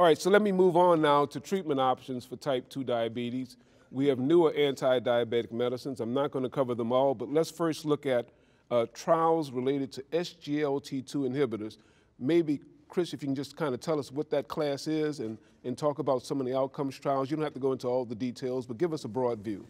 All right, so let me move on now to treatment options for type 2 diabetes. We have newer anti-diabetic medicines. I'm not going to cover them all, but let's first look at uh, trials related to SGLT2 inhibitors. Maybe, Chris, if you can just kind of tell us what that class is and, and talk about some of the outcomes trials. You don't have to go into all the details, but give us a broad view.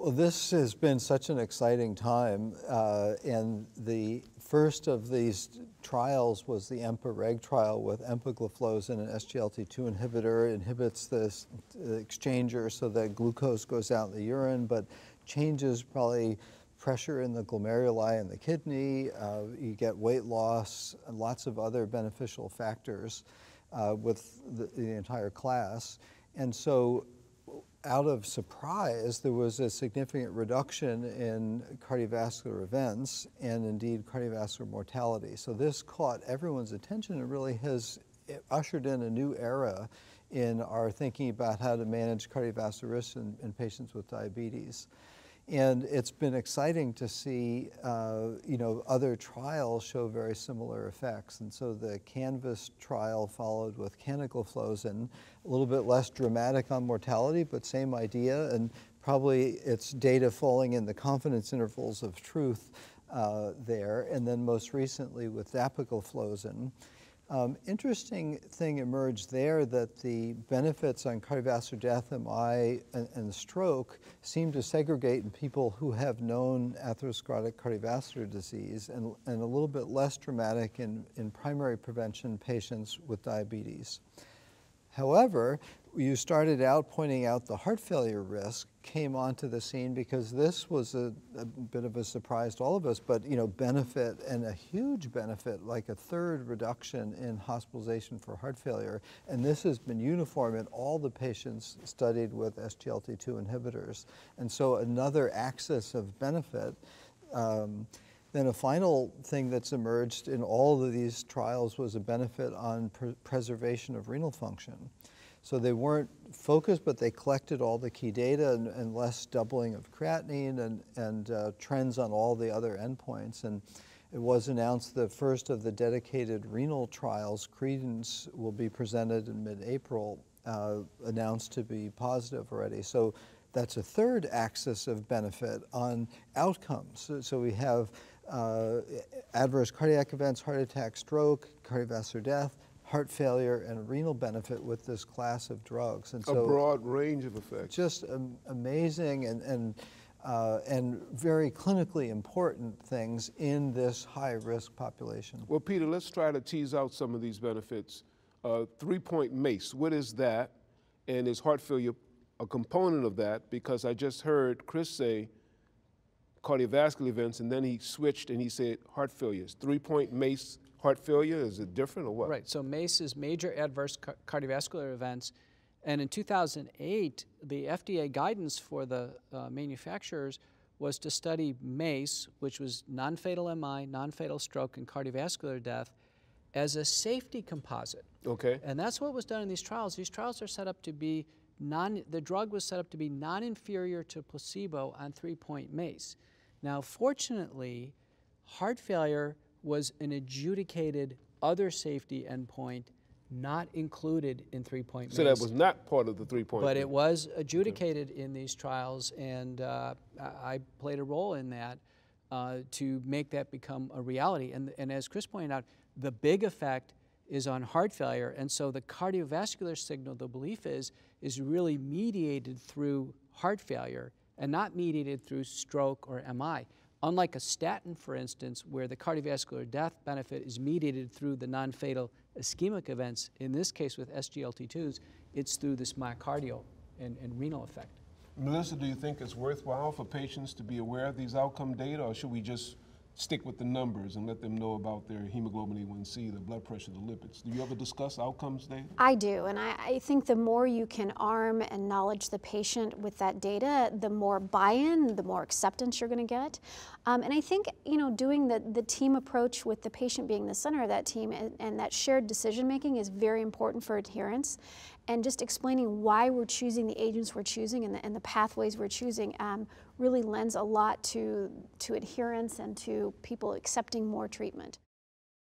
Well, this has been such an exciting time, uh, and the first of these trials was the EMPA-REG trial with empagliflozin, an SGLT2 inhibitor, inhibits this exchanger so that glucose goes out in the urine, but changes probably pressure in the glomeruli in the kidney, uh, you get weight loss, and lots of other beneficial factors uh, with the, the entire class. And so out of surprise, there was a significant reduction in cardiovascular events and indeed cardiovascular mortality. So this caught everyone's attention and really has ushered in a new era in our thinking about how to manage cardiovascular risk in, in patients with diabetes. And it's been exciting to see, uh, you know, other trials show very similar effects. And so the CANVAS trial followed with canagliflozin, a little bit less dramatic on mortality, but same idea. And probably it's data falling in the confidence intervals of truth uh, there. And then most recently with dapagliflozin. Um, interesting thing emerged there that the benefits on cardiovascular death, MI, and, and, stroke seem to segregate in people who have known atherosclerotic cardiovascular disease and, and a little bit less dramatic in, in primary prevention patients with diabetes. However, you started out pointing out the heart failure risk came onto the scene because this was a, a, bit of a surprise to all of us, but you know, benefit and a huge benefit, like a third reduction in hospitalization for heart failure. And this has been uniform in all the patients studied with SGLT2 inhibitors. And so another axis of benefit. Um, then a final thing that's emerged in all of these trials was a benefit on pr preservation of renal function. So they weren't focused, but they collected all the key data and, and less doubling of creatinine and, and uh, trends on all the other endpoints. And it was announced the first of the dedicated renal trials, Credence, will be presented in mid-April, uh, announced to be positive already. So that's a third axis of benefit on outcomes. So, so we have uh, adverse cardiac events, heart attack, stroke, cardiovascular death, heart failure and renal benefit with this class of drugs. And so a broad range of effects. Just um, amazing and, and, uh, and very clinically important things in this high-risk population. Well, Peter, let's try to tease out some of these benefits. Uh, three-point MACE, what is that? And is heart failure a component of that? Because I just heard Chris say cardiovascular events, and then he switched and he said heart failures. Three-point MACE heart failure? Is it different or what? Right. So MACE is major adverse ca cardiovascular events. And in 2008, the FDA guidance for the uh, manufacturers was to study MACE, which was non-fatal MI, non-fatal stroke, and cardiovascular death, as a safety composite. Okay. And that's what was done in these trials. These trials are set up to be non, the drug was set up to be non-inferior to placebo on three-point MACE. Now, fortunately, heart failure was an adjudicated other safety endpoint not included in three-point MACE. So that was not part of the three-point But it was adjudicated in these trials, and uh, I played a role in that uh, to make that become a reality. And, and as Chris pointed out, the big effect is on heart failure, and so the cardiovascular signal, the belief is, is really mediated through heart failure and not mediated through stroke or MI. Unlike a statin, for instance, where the cardiovascular death benefit is mediated through the non-fatal ischemic events, in this case with SGLT2s, it's through this myocardial and, and renal effect. Melissa, do you think it's worthwhile for patients to be aware of these outcome data, or should we just stick with the numbers and let them know about their hemoglobin A1C, the blood pressure, the lipids. Do you ever discuss outcomes data? I do, and I, I think the more you can arm and knowledge the patient with that data, the more buy-in, the more acceptance you're going to get. Um, and I think, you know, doing the, the team approach with the patient being the center of that team and, and that shared decision making is very important for adherence. And just explaining why we're choosing the agents we're choosing and the, and the pathways we're choosing um, really lends a lot to, to adherence and to people accepting more treatment.